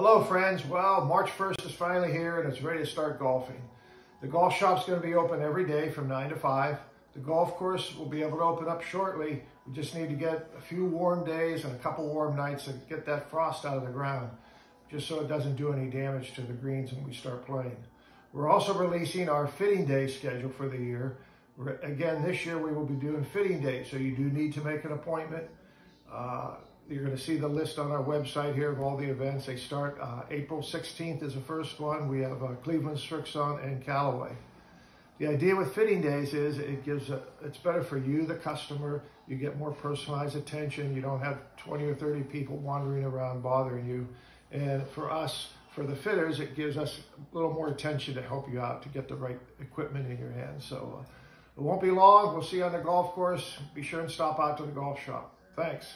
Hello friends, well March 1st is finally here and it's ready to start golfing. The golf shop's going to be open every day from 9 to 5. The golf course will be able to open up shortly. We just need to get a few warm days and a couple warm nights to get that frost out of the ground, just so it doesn't do any damage to the greens when we start playing. We're also releasing our fitting day schedule for the year. Again, this year we will be doing fitting days, so you do need to make an appointment. You're going to see the list on our website here of all the events. They start uh, April 16th is the first one. We have uh, Cleveland, Srixon, and Callaway. The idea with fitting days is it gives a, it's better for you, the customer. You get more personalized attention. You don't have 20 or 30 people wandering around bothering you. And for us, for the fitters, it gives us a little more attention to help you out to get the right equipment in your hands. So uh, it won't be long. We'll see you on the golf course. Be sure and stop out to the golf shop. Thanks.